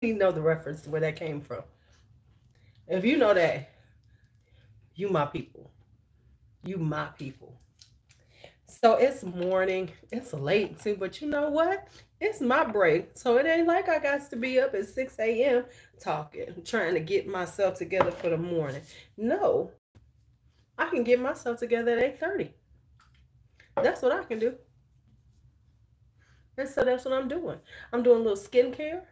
you know the reference to where that came from? If you know that, you my people. You my people. So it's morning. It's late too, but you know what? It's my break. So it ain't like I got to be up at 6 a.m. talking, trying to get myself together for the morning. No. I can get myself together at 8:30. That's what I can do. And so that's what I'm doing. I'm doing a little skincare.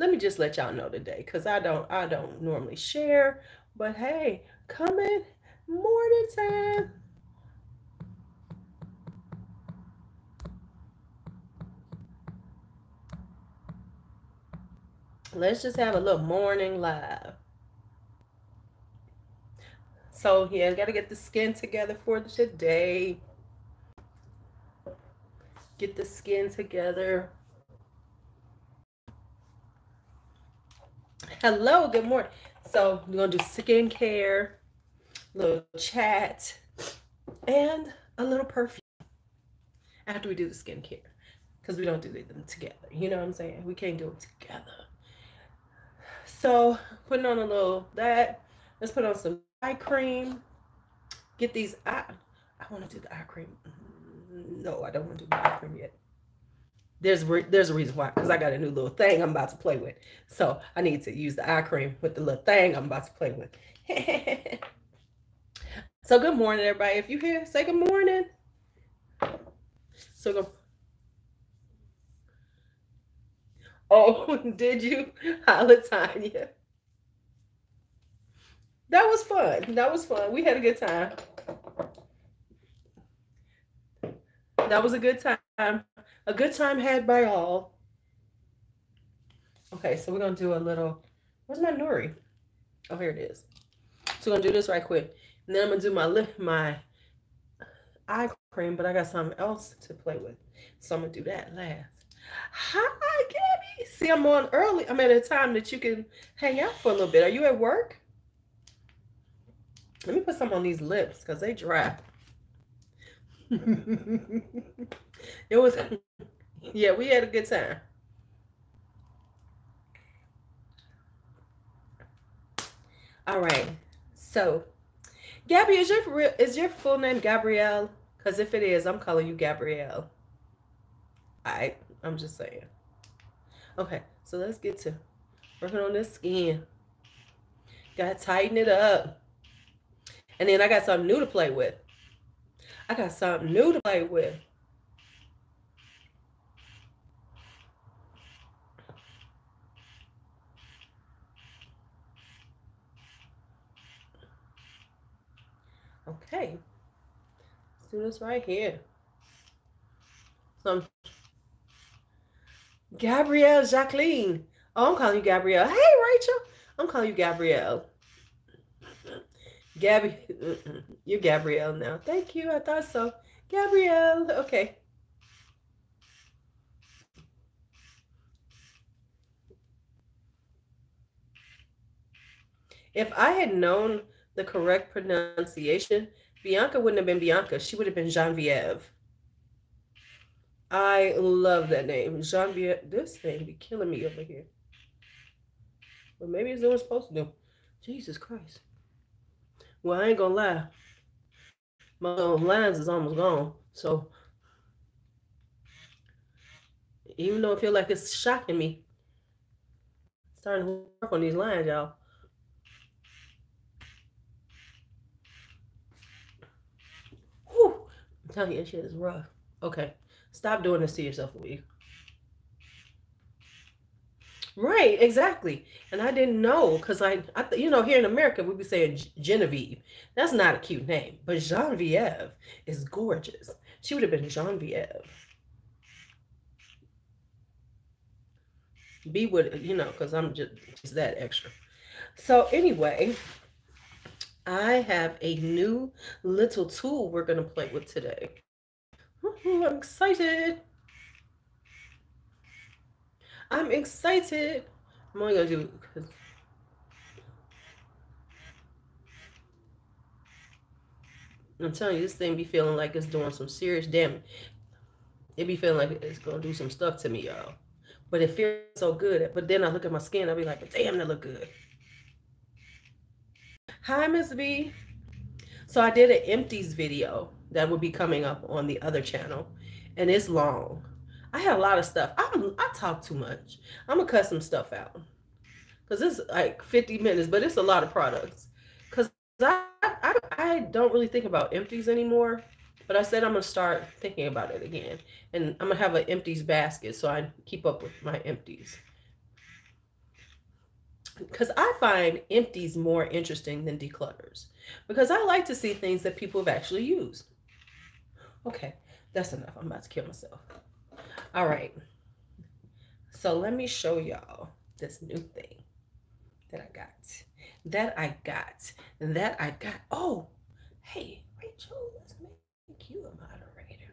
Let me just let y'all know today, because I don't I don't normally share. But hey, coming morning time. Let's just have a little morning live. So yeah, gotta get the skin together for today. Get the skin together. Hello, good morning. So we're gonna do skincare, little chat, and a little perfume after we do the skincare. Because we don't do them together. You know what I'm saying? We can't do them together. So putting on a little that. Let's put on some eye cream. Get these eye. I want to do the eye cream. Mm, no, I don't want to do the eye cream yet. There's there's a reason why, because I got a new little thing I'm about to play with. So I need to use the eye cream with the little thing I'm about to play with. so good morning, everybody. If you here, say good morning. So go. Oh, did you? Holla, Tanya. That was fun. That was fun. We had a good time. That was a good time. A good time had by all. Okay, so we're going to do a little, where's my nori? Oh, here it is. So we're going to do this right quick. And then I'm going to do my lip, my eye cream, but I got something else to play with. So I'm going to do that last. Hi, Gabby. See, I'm on early. I'm at a time that you can hang out for a little bit. Are you at work? Let me put some on these lips because they dry. it was, yeah, we had a good time. All right. So, Gabby, is your is your full name Gabrielle? Because if it is, I'm calling you Gabrielle. All right. I'm just saying. Okay. So let's get to working on this skin. Got to tighten it up. And then I got something new to play with. I got something new to play with. Okay. Let's do this right here. Some Gabrielle Jacqueline. Oh, I'm calling you Gabrielle. Hey, Rachel. I'm calling you Gabrielle. Gabby, you're Gabrielle now. Thank you. I thought so. Gabrielle. Okay. If I had known the correct pronunciation, Bianca wouldn't have been Bianca. She would have been Genevieve. I love that name. Genevieve. This thing be killing me over here. But maybe it's what it's supposed to do. Jesus Christ. Well, I ain't gonna lie. My lines is almost gone. So even though I feel like it's shocking me, starting to work on these lines, y'all. Whew. I'm telling you, this shit is rough. Okay. Stop doing this to yourself, Louis. Right, exactly. And I didn't know because I, I, you know, here in America, we would be saying Genevieve. That's not a cute name, but Genevieve is gorgeous. She would have been Genevieve. B would, you know, because I'm just, just that extra. So anyway, I have a new little tool we're going to play with today. I'm excited. I'm excited. I'm only gonna do because I'm telling you, this thing be feeling like it's doing some serious damage. It be feeling like it's gonna do some stuff to me, y'all. but it feels so good. But then I look at my skin, I'll be like, damn, that look good. Hi, Miss B. So I did an empties video that will be coming up on the other channel, and it's long. I had a lot of stuff. I'm I talk too much. I'm gonna cut some stuff out because it's like 50 minutes, but it's a lot of products. Because I, I I don't really think about empties anymore. But I said I'm gonna start thinking about it again, and I'm gonna have an empties basket so I keep up with my empties. Because I find empties more interesting than declutters, because I like to see things that people have actually used. Okay, that's enough. I'm about to kill myself. All right. So let me show y'all this new thing that I got. That I got. That I got. Oh, hey, Rachel, let's make you a moderator.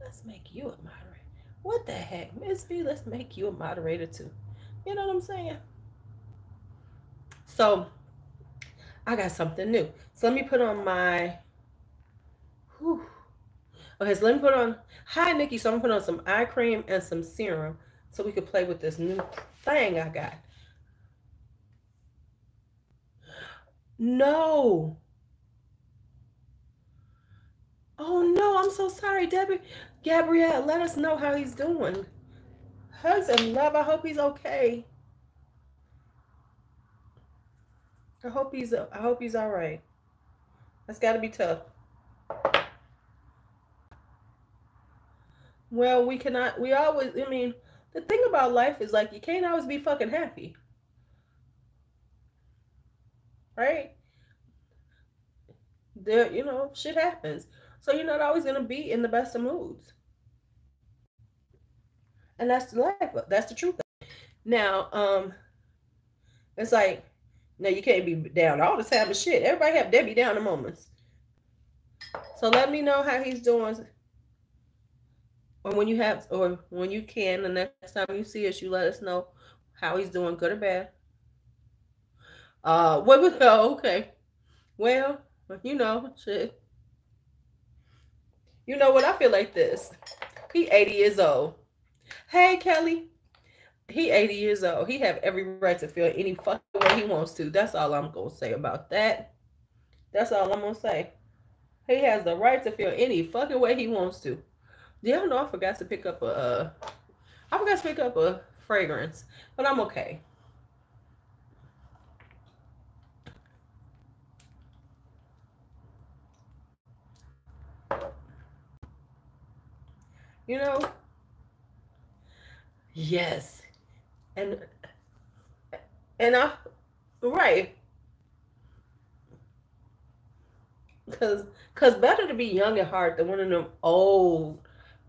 Let's make you a moderator. What the heck? Miss V, let's make you a moderator too. You know what I'm saying? So I got something new. So let me put on my whew. Okay, so let me put on hi Nikki. So I'm gonna put on some eye cream and some serum so we could play with this new thing I got. No. Oh no, I'm so sorry, Debbie. Gabrielle, let us know how he's doing. Hugs and love. I hope he's okay. I hope he's I hope he's all right. That's got to be tough. Well, we cannot. We always. I mean, the thing about life is like you can't always be fucking happy, right? There, you know, shit happens. So you're not always gonna be in the best of moods. And that's the life. That's the truth. Now, um, it's like, now you can't be down all the time and shit. Everybody have Debbie down the moments. So let me know how he's doing. Or when you have, or when you can, the next time you see us, you let us know how he's doing, good or bad. Uh, what was, oh, okay. Well, you know, shit. You know what? I feel like this. He 80 years old. Hey, Kelly. He 80 years old. He have every right to feel any fucking way he wants to. That's all I'm to say about that. That's all I'm to say. He has the right to feel any fucking way he wants to. Do y'all know I forgot to pick up a, uh, I forgot to pick up a fragrance, but I'm okay. You know? Yes. And and I right. Cause cause better to be young at heart than one of them old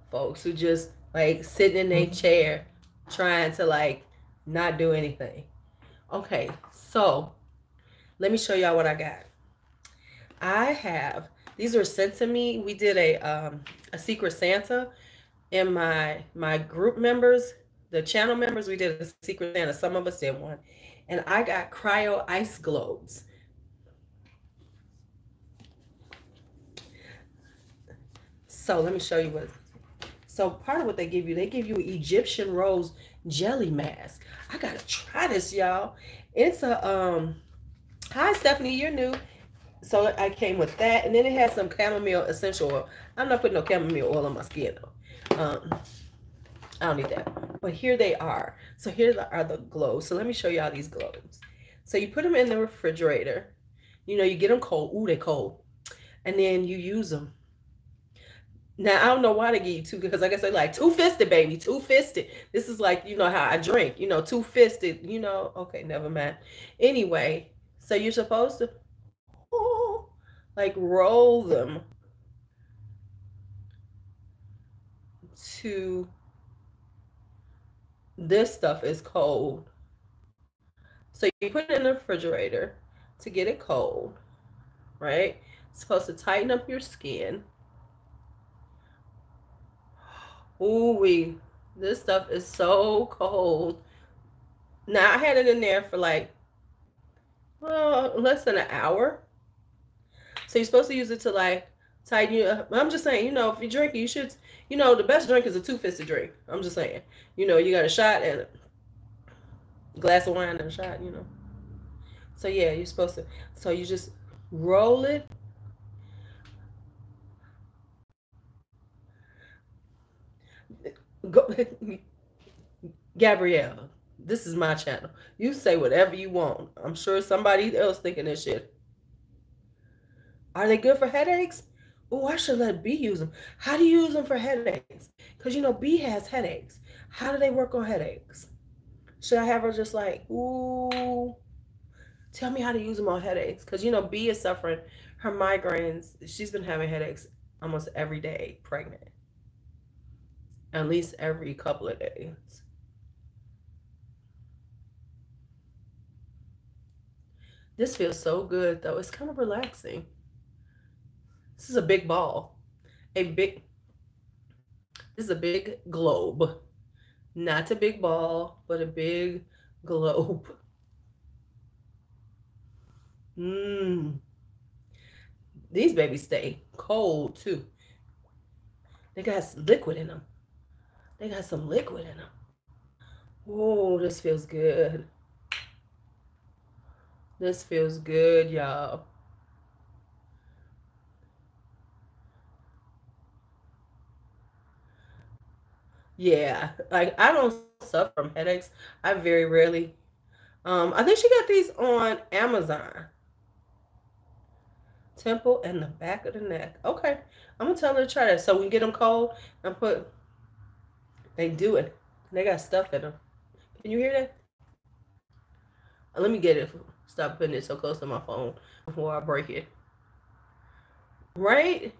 folks who just like sitting in their mm-hmm. chair trying to like not do anything. Okay, so let me show y'all what I got. I have these were sent to me. We did a um a secret Santa in my my group members, the channel members, we did a secret Santa. Some of us did one. And I got cryo ice globes. So let me show you what. So part of what they give you, they give you Egyptian rose jelly mask. I gotta try this, y'all. It's a um. Hi, Stephanie, you're new. So I came with that, and then it has some chamomile essential oil. I'm not putting no chamomile oil on my skin though. Um, I don't need that. But here they are. So here are the globes. So let me show y'all these globes. So you put them in the refrigerator. You know, you get them cold. Ooh, they cold. And then you use them. Now, I don't know why they give you two, because like I said, like two-fisted, baby, two-fisted. This is like, you know, how I drink, you know, two-fisted, you know. Okay, never mind. Anyway, so you're supposed to, oh, like, roll them to this stuff is cold. So you put it in the refrigerator to get it cold, right? It's supposed to tighten up your skin. Ooh wee. This stuff is so cold. Now I had it in there for like well, less than an hour. So you're supposed to use it to like tighten you up. I'm just saying, you know, if you drink, you should, you know, the best drink is a two fisted drink. I'm just saying, you know, you got a shot and a glass of wine and a shot, you know. So yeah, you're supposed to. So you just roll it. Go, Gabrielle, this is my channel. You say whatever you want. I'm sure somebody else thinking this shit. Are they good for headaches? Oh, I should let B use them. How do you use them for headaches? Because you know B has headaches. How do they work on headaches? Should I have her just like, ooh, tell me how to use them on headaches? Because you know B is suffering her migraines. She's been having headaches almost every day, pregnant. At least every couple of days. This feels so good though. It's kind of relaxing. This is a big ball. A big, this is a big globe. Not a big ball, but a big globe. Mmm. These babies stay cold too. They got liquid in them. They got some liquid in them. Oh, this feels good. This feels good, y'all. Yeah, like I don't suffer from headaches. I very rarely. Um, I think she got these on Amazon. Temple and the back of the neck. Okay, I'm gonna tell her to try that. So we get them cold and put. They do it. They got stuff in them. Can you hear that? Let me get it. Stop putting it so close to my phone before I break it. Right?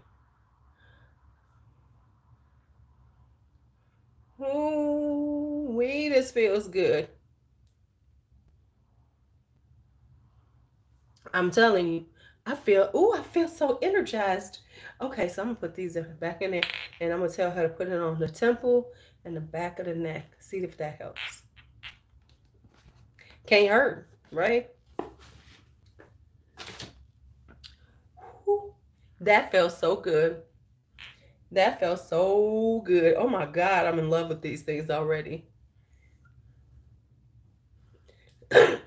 Ooh, we this feels good. I'm telling you, I feel, oh, I feel so energized. Okay, so I'm gonna put these back in there and I'm gonna tell her to put it on the temple and the back of the neck. See if that helps. Can't hurt, right? That felt so good. That felt so good. Oh my God, I'm in love with these things already.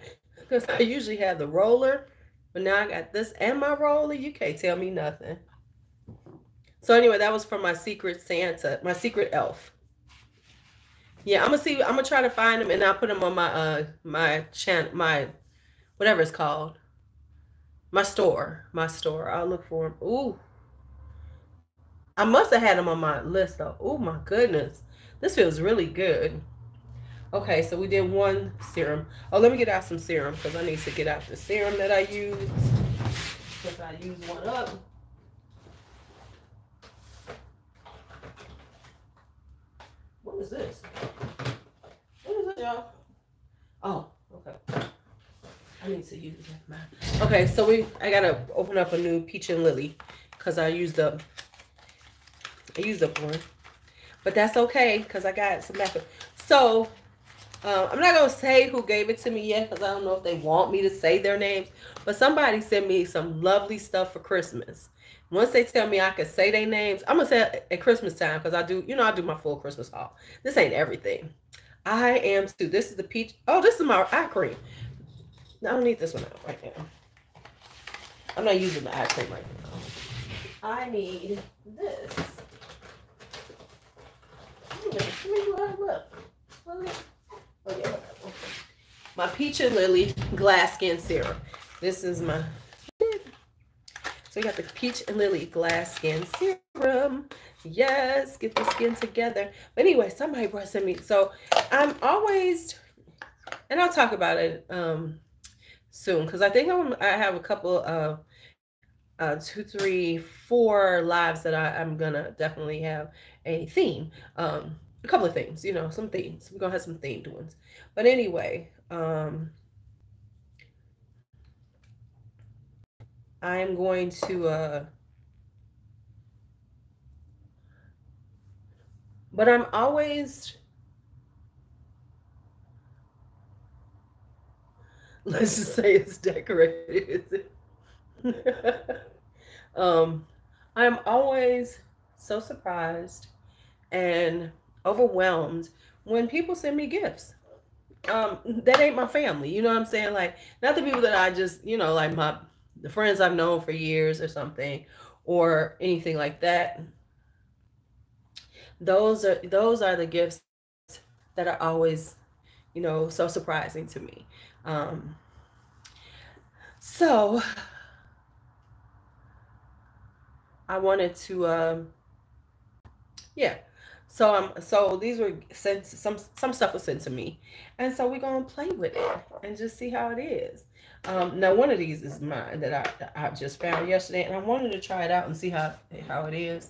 Because I usually have the roller, but now I got this and my roller. You can't tell me nothing. So anyway, that was from my secret Santa, my secret elf. Yeah, I'm gonna see. I'm gonna try to find them and I'll put them on my uh my channel, my whatever it's called, my store, my store. I'll look for them. Ooh, I must have had them on my list though. Oh my goodness. This feels really good. Okay, so we did one serum. Oh, let me get out some serum because I need to get out the serum that I used. Because I used one up. What is this? What is it, y'all? Oh, okay. I need to use that. Okay, so we I gotta open up a new peach and lily because I used up I used up one. But that's okay because I got some backup. So uh, I'm not going to say who gave it to me yet because I don't know if they want me to say their names. But somebody sent me some lovely stuff for Christmas. Once they tell me I can say their names, I'm going to say at Christmas time because I do, you know, I do my full Christmas haul. This ain't everything. I am too. This is the peach. Oh, this is my eye cream. I don't need this one out right now. I'm not using the eye cream right now. I need this. My Peach and Lily Glass Skin Serum. This is my... So we got the Peach and Lily Glass Skin Serum. Yes, get the skin together. But anyway, somebody brought some me. So I'm always... And I'll talk about it um, soon. Because I think I'm, I have a couple of... Uh, two, three, four lives that I, I'm gonna definitely have a theme. Um, a couple of things, you know, some themes. We're gonna have some themed ones. But anyway, um I'm going to uh but I'm always let's just say it's decorated. um I'm always so surprised and overwhelmed when people send me gifts. Um, that ain't my family. You know what I'm saying? Like, not the people that I just, you know, like my the friends I've known for years or something, or anything like that. Those are those are the gifts that are always, you know, so surprising to me. Um, so I wanted to, um, yeah. So um, so these were sent. Some some stuff was sent to me, and so we're gonna play with it and just see how it is. Um, now one of these is mine that I I just found yesterday, and I wanted to try it out and see how how it is.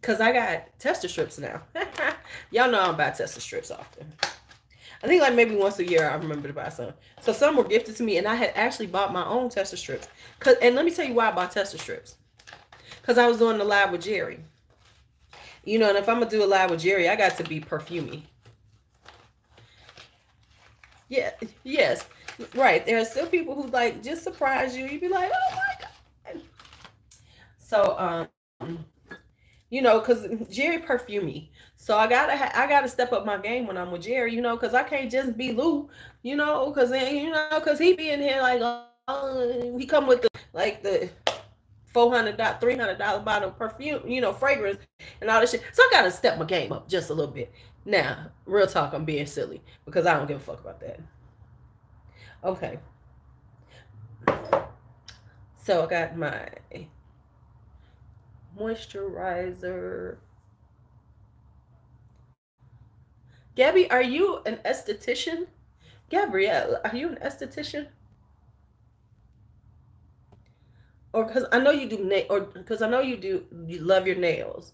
Cause I got tester strips now. Y'all know I don't buy tester strips often. I think like maybe once a year I remember to buy some. So some were gifted to me, and I had actually bought my own tester strips. Cause and let me tell you why I bought tester strips because I was doing the live with Jerry. You know, and if I'm gonna do a live with Jerry, I got to be perfumey. Yeah, yes, right. There are still people who like just surprise you. You'd be like, oh my god. So, um, you know, because Jerry perfumey. So I gotta, I gotta step up my game when I'm with Jerry. You know, because I can't just be Lou. You know, because you know, because he be in here like, oh, he come with the like the $400, $300 bottle of perfume, you know, fragrance and all this shit. So I got to step my game up just a little bit. Now, real talk, I'm being silly because I don't give a fuck about that. Okay. So I got my moisturizer. Gabby, are you an esthetician? Gabrielle, are you an esthetician? Or because I know you do nail, or because I know you do, you love your nails,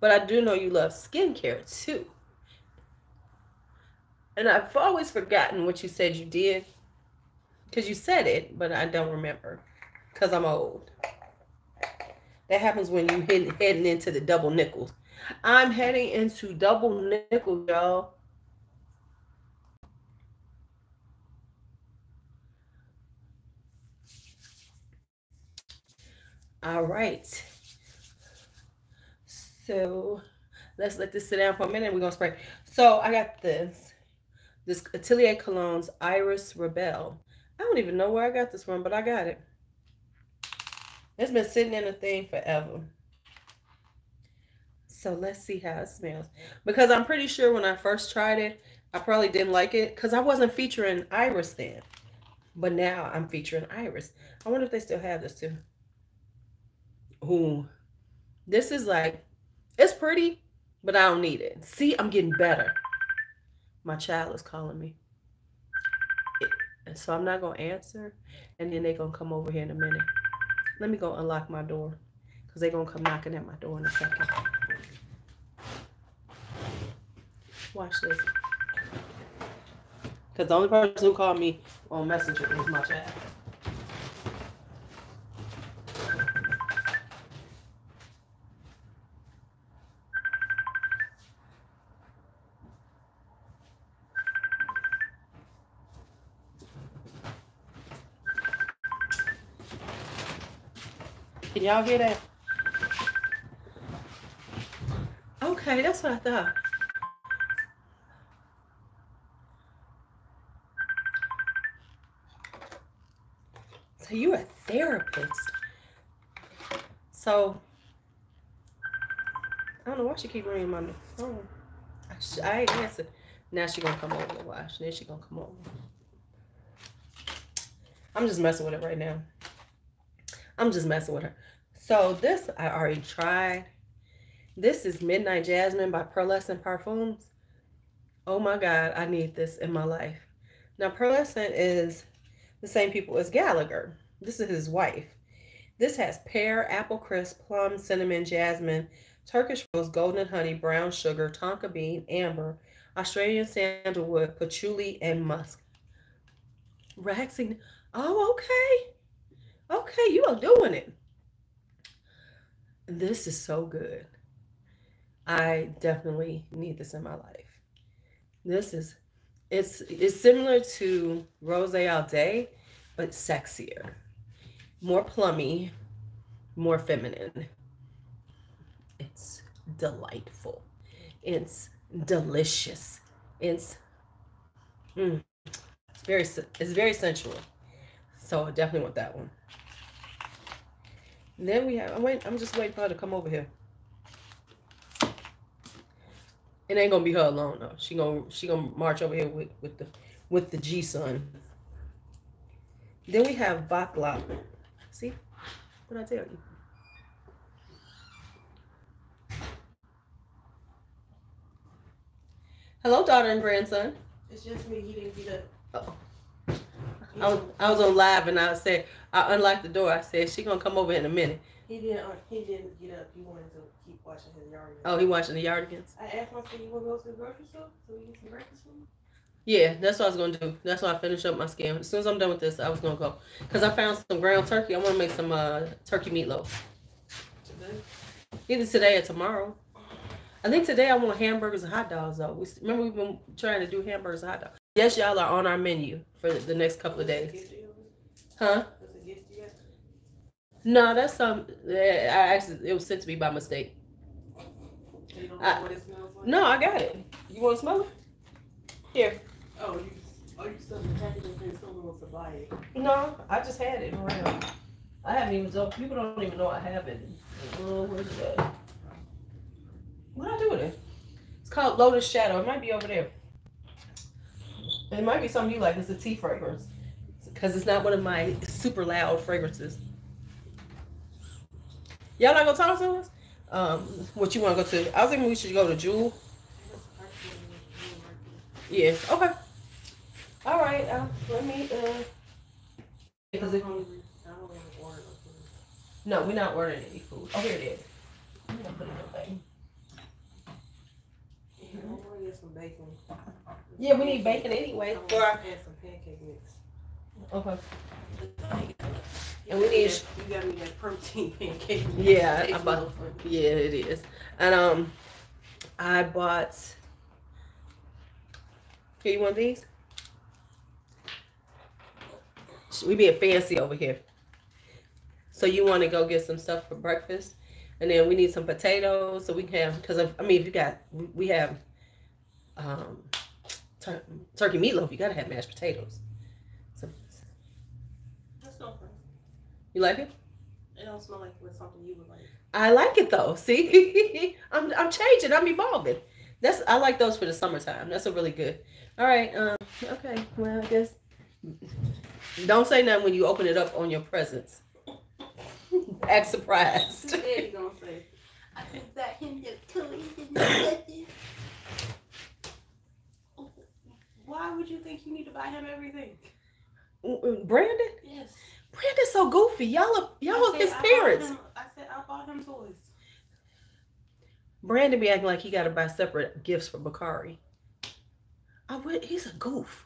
but I do know you love skincare too. And I've always forgotten what you said you did, because you said it, but I don't remember, because I'm old. That happens when you head, heading into the double nickels. I'm heading into double nickels, y'all. All right. So let's let this sit down for a minute. We're gonna spray. So I got this, this Atelier Cologne's Iris Rebel. I don't even know where I got this from, but I got it. It's been sitting in a thing forever. So let's see how it smells. Because I'm pretty sure when I first tried it, I probably didn't like it because I wasn't featuring Iris then. But now I'm featuring Iris. I wonder if they still have this too who this is like, it's pretty, but I don't need it. See, I'm getting better. My child is calling me. And so I'm not going to answer. And then they're going to come over here in a minute. Let me go unlock my door. Because they're going to come knocking at my door in a second. Watch this. Because the only person who called me on Messenger is my child. Can y'all hear that? Okay, that's what I thought. So you're a therapist. So I don't know why she keep ringing my phone. I, I ain't answered. Now she gonna come over to watch. Then she gonna come over. I'm just messing with it right now. I'm just messing with her. So this I already tried. This is Midnight Jasmine by Pearlescent Parfums. Oh my God, I need this in my life. Now Pearlescent is the same people as Gallagher. This is his wife. This has pear, apple crisp, plum, cinnamon, jasmine, Turkish rose, golden honey, brown sugar, tonka bean, amber, Australian sandalwood, patchouli, and musk. Raxing. Oh, okay. Okay, you are doing it. This is so good. I definitely need this in my life. This is it's it's similar to Rose All Day, but sexier, more plummy, more feminine. It's delightful. It's delicious. It's mm, it's very it's very sensual. So I definitely want that one. And then we have I'm wait I'm just waiting for her to come over here. It ain't gonna be her alone though. She gonna she gonna march over here with with the with the G son. Then we have baklava. See, what I tell you? Hello, daughter and grandson. It's just me. He didn't get up. Oh. I was, I was on live and I said I unlocked the door. I said she gonna come over in a minute. He didn't. Uh, he didn't get up. He wanted to keep watching his yard. Oh, he watching the Yardigans. I asked my son, "You want to go to the grocery store so we get some breakfast for me?" Yeah, that's what I was gonna do. That's why I finished up my skin. As soon as I'm done with this, I was gonna go because I found some ground turkey. I want to make some uh, turkey meatloaf. Today. Either today or tomorrow. I think today I want hamburgers and hot dogs though. We remember we've been trying to do hamburgers and hot dogs. Yes, y'all are on our menu for the next couple of days. Huh? No, that's some. I actually it was sent to me by mistake. I, no, I got it. You want to smell it? Here. Oh, you. Oh, you still the packaging thing? Someone wants to buy it. No, I just had it around. I haven't even. So people don't even know I have it. Oh, where's it at? What I do with it? It's called Lotus Shadow. It might be over there. It might be something you like. It's a tea fragrance. Because it's not one of my super loud fragrances. Y'all not gonna talk to us? Um, what you wanna go to? I was thinking we should go to Jewel. Yeah, okay. All right, uh, let me uh because if no, we're not ordering any food. Oh, here it is. I'm gonna put it away. bacon. Yeah, we need bacon anyway. For our, and some pancake mix. Okay. And we need. You got me that protein pancake. Yeah, I bought. Yeah, it is. And um, I bought. Here, you want these? We being fancy over here. So you want to go get some stuff for breakfast, and then we need some potatoes so we can have. Because I mean, if you got, we have um, tur turkey meatloaf, you gotta have mashed potatoes. So, That's no problem. You like it? It don't smell like it's something you would like. I like it though. See, I'm I'm changing. I'm evolving. That's I like those for the summertime. That's a really good. All right. Um. Okay. Well, I guess don't say nothing when you open it up on your presents. Act surprised. Yeah, you say. I think that him the Why would you think you need to buy him everything? Brandon? Yes. Brandon's so goofy. Y'all are y'all are his parents. Him, I said I bought him toys. Brandon be acting like he gotta buy separate gifts for Bakari. I would he's a goof.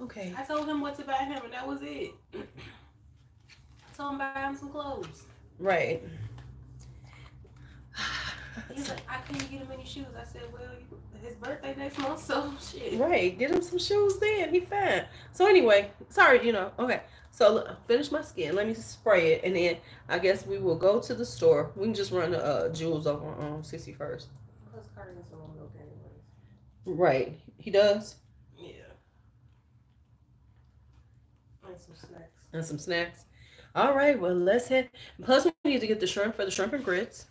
Okay. I told him what to buy him and that was it. I told him buy him some clothes. Right. He's like, I couldn't get him any shoes. I said, well, his birthday next month, so shit. Right, get him some shoes then. He fine. So anyway, sorry, you know. Okay, so look, finish my skin. Let me spray it, and then I guess we will go to the store. We can just run the uh, Jewel's over on 61st. Plus, Carter doesn't want milk anyways. Right, he does. Yeah. And some snacks. And some snacks. All right, well, let's hit. Plus, we need to get the shrimp for the shrimp and grits.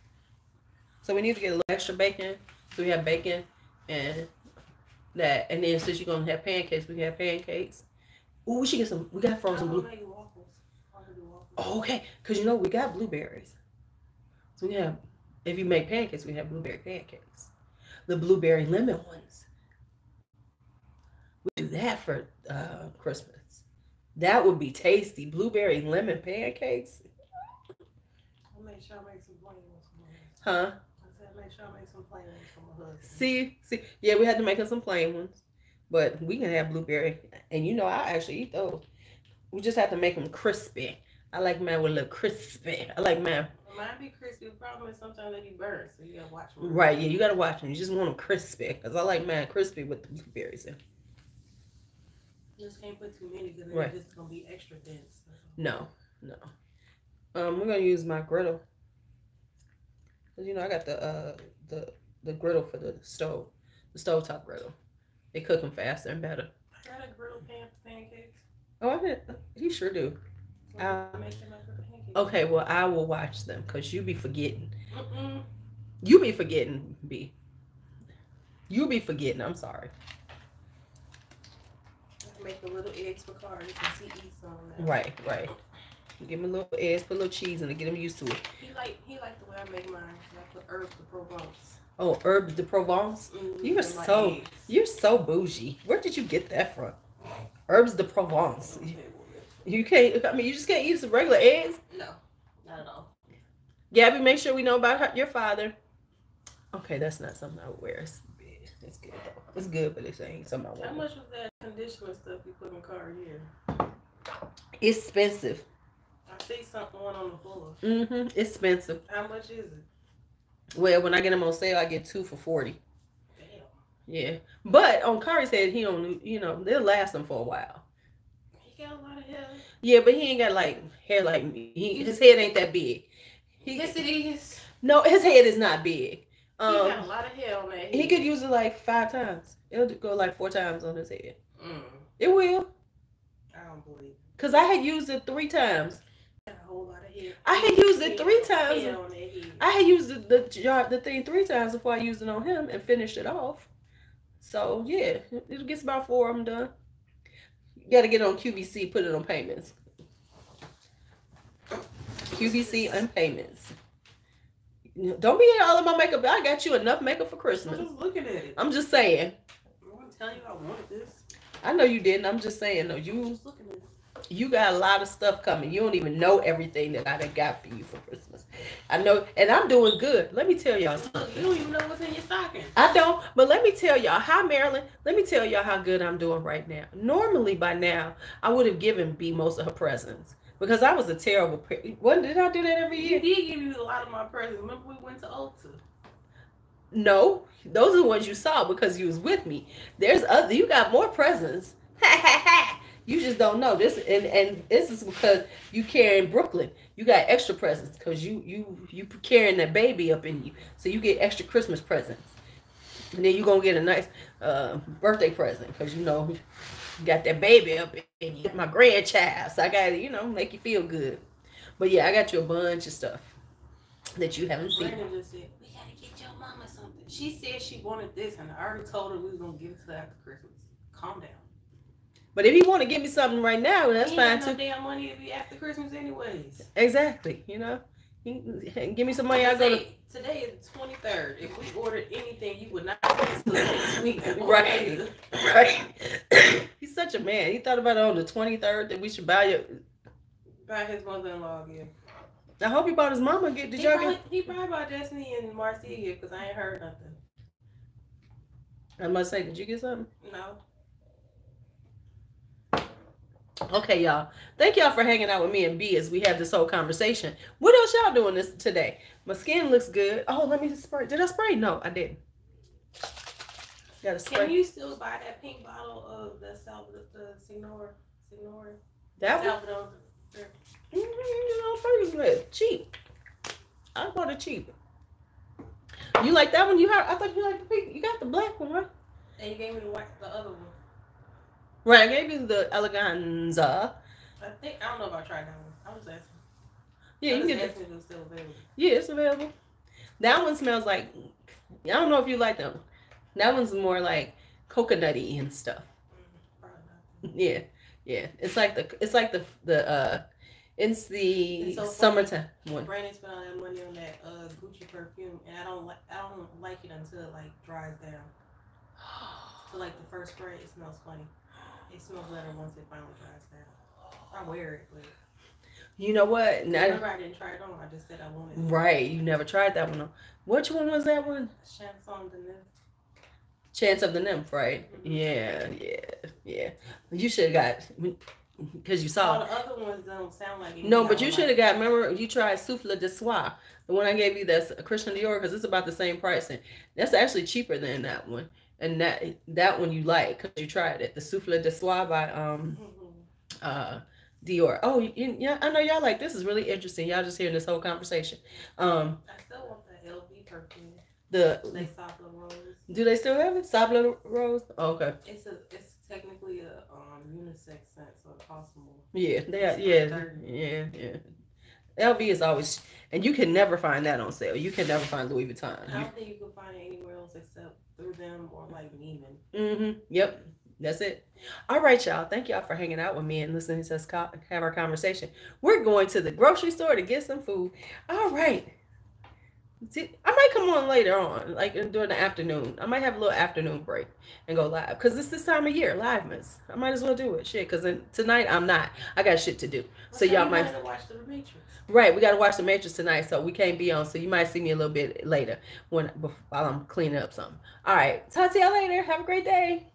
So we need to get a little extra bacon. So we have bacon and that. And then since you're gonna have pancakes, we have pancakes. Ooh, we should get some. We got frozen blue. Oh, okay, cause you know we got blueberries. So we have. If you make pancakes, we have blueberry pancakes. The blueberry lemon ones. We do that for uh, Christmas. That would be tasty. Blueberry lemon pancakes. I'll make sure I make some plain ones. Huh? Sure I make some plain ones for my husband. See, see, yeah, we had to make us some plain ones, but we can have blueberry, and you know I actually eat those. We just have to make them crispy. I like mine with a little crispy. I like mine. Mine be crispy. The problem is sometimes they be burnt, so you gotta watch them. Right, yeah, you gotta watch them. You just want them crispy, because I like mine crispy with the blueberries in. You just can't put too many, because right. it's just gonna be extra dense. No, no. Um, we're gonna use my griddle. Cause you know I got the uh the the griddle for the stove, the stove top griddle. They cook them faster and better. I got a griddle pan for pancakes. Oh, I did. You sure do. So Um, I'm making my griddle pancakes. Okay, well I will watch them because you be forgetting. Mm-mm. You be forgetting, B. You be forgetting. I'm sorry. Make the little eggs for he eats some of. Right, right. Give him a little eggs, put a little cheese in it, get him used to it. He like he like the way I make mine. I put herbes de Provence. Oh, herbes de Provence. Mm, You are so- eggs. You're so bougie. Where did you get that from? Herbes de Provence. You can't. I mean, you just can't eat some regular eggs. No, not at all. Gabby, make sure we know about her, your father. Okay, that's not something I would wear. It's, it's good though. It's good, but it ain't something I How much was that conditioner stuff you put in Carter here? Expensive. See something one on the floor. Mm-hmm. It's expensive. How much is it? Well, when I get them on sale, I get two for forty. Damn. Yeah, but on Kari's head, he don't. You know, they'll last him for a while. He got a lot of hair. Yeah, but he ain't got like hair like me. He, his head ain't that big. He, Yes, it is. no, his head is not big. he got a Um, lot of hair on that. he could use it like five times. It'll go like four times on his head. Mm, It will, I don't believe. it. cause I had used it three times. Got a whole lot of hair. I had used it three times. on that head. I had used the the jar, the thing three times before I used it on him and finished it off. So yeah, it gets about four of them done. You got to get on QVC, put it on payments. QVC and payments. Don't be all in my makeup. I got you enough makeup for Christmas. I'm just looking at it. I'm just saying. I'm telling you, I wanted this. I know you didn't. I'm just saying. No, you just looking at it. You got a lot of stuff coming. You don't even know everything that I done got for you for Christmas. I know, and I'm doing good. Let me tell y'all Look, something. you don't even know what's in your stocking. I don't, but let me tell y'all, hi Marilyn. Let me tell y'all how good I'm doing right now. Normally, by now, I would have given B most of her presents because I was a terrible. Pre- what did I do that every You year? did give you a lot of my presents. Remember we went to Ulta? No, those are the ones you saw because you was with me. There's other. You got more presents. you just don't know this, and and this is because you carrying Brooklyn. You got extra presents because you you you carrying that baby up in you, so you get extra Christmas presents. And then you gonna get a nice uh, birthday present because you know you got that baby up in you. My grandchild, so I got to you know make you feel good. But yeah, I got you a bunch of stuff that you haven't seen. Said, we gotta get your mama something. She said she wanted this, and I already told her we was gonna give it to her after Christmas. Calm down. But if you want to give me something right now, that's He fine too. No damn money to be after Christmas, anyways. Exactly. You know, You give me some money. I go to Today is the twenty third. If we ordered anything, you would not get week. Right. right. He's such a man. He thought about it on the twenty third that we should buy it. Buy his mother-in-law a gift. I hope he bought his mama a gift. Did he, y'all probably, get? he probably bought Destiny and Marcia a gift because I ain't heard nothing. I must say, did you get something? No. Okay, y'all. Thank y'all for hanging out with me and B as we have this whole conversation. What else y'all doing this today? My skin looks good. Oh, let me spray. Did I spray? No, I didn't. Got to Can you still buy that pink bottle of the Salvador, the Signor, Signor, that one? Salvador? Mm, You know, good. Cheap. I bought it cheap. You like that one? You have? I thought you liked the pink. You got the black one, right? And you gave me the white, the other one. Right. I gave you the eleganza. I think I don't know if I tried that one. I was asking. Yeah, I you was can get. it was still available. Yeah, it's available. That one smells like. I don't know if you like them. That one's more like coconutty and stuff. Mm. Yeah, yeah. It's like the. It's like the the. uh It's the It's so summertime one. Brandon spent all that money on that uh, Gucci perfume, and I don't like. I don't like it until it like dries down. So like the first spray, it smells funny. It smells better once it finally dries down. I wear it, but You know what? Now, remember I didn't try it on. I just said I wanted it. right. You never tried that one. on. Which one was that one? Chanson de Neuf. Chance of the Nymph, right? Mhm. Yeah, yeah, yeah. You should have got because you saw. All the other ones don't sound like it. No, but you should like have got. Remember, you tried Souffle de Soie, the one I gave you. That's Christian Dior because it's about the same pricing. That's actually cheaper than that one, and that that one you like because you tried it. The Souffle de Soie by um Mhm. uh Dior. Oh, you, yeah, I know y'all like this is really interesting. Y'all just hearing this whole conversation. Um, I still want the LV perfume. The They Sables Roses. do they still have it? Sables Roses. Oh, okay. It's a it's technically a um unisex scent, so it costs more. Yeah, they are, yeah, yeah, yeah. LV is always, and you can never find that on sale. You can never find Louis Vuitton. I don't think you can find it anywhere else except or like Neiman. Mm-hmm. Yep. That's it. All right, y'all. Thank y'all for hanging out with me and listening to us have our conversation. We're going to the grocery store to get some food. All right. See, I might come on later on, like during the afternoon. I might have a little afternoon break and go live because it's this time of year, Livemas. I might as well do it. Shit, because tonight I'm not. I got shit to do. So y'all might watch the Matrix. Right, we got to watch the Matrix tonight, so we can't be on. So you might see me a little bit later when while I'm cleaning up something. All right, talk to y'all later. Have a great day.